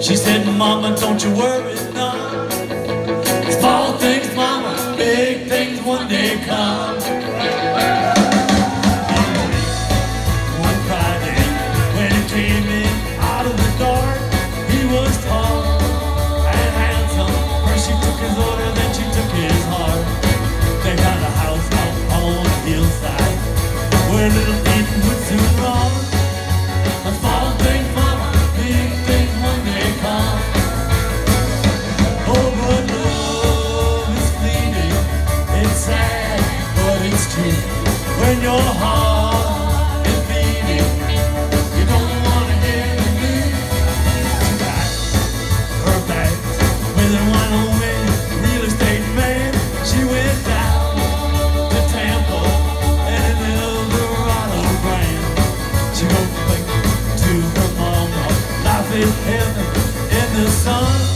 She said, Mama, don't you worry none. Small things, Mama, big things one day come. sun